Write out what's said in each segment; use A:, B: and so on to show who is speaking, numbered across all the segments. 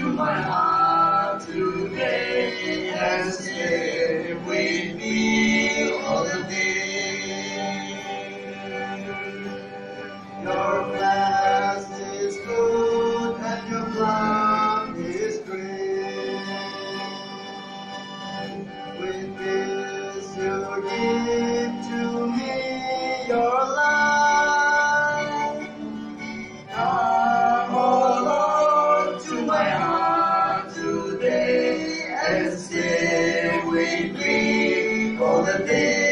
A: Brasil. the day.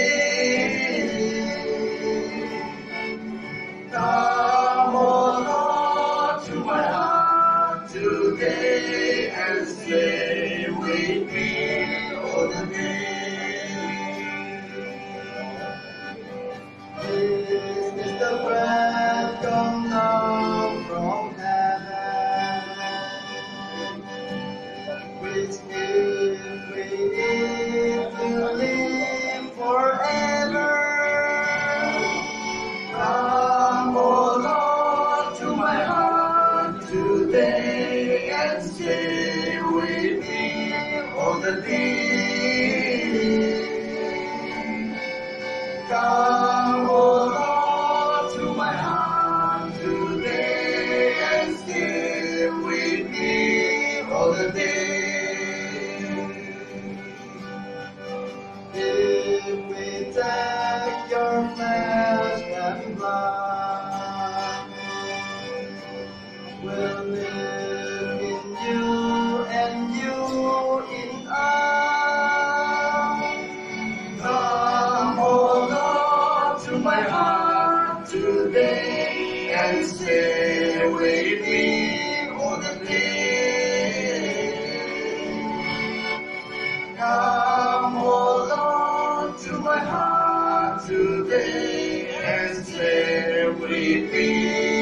A: in you and you in. Come, to my heart today and stay with me all the day. Come, to my heart today and stay with me.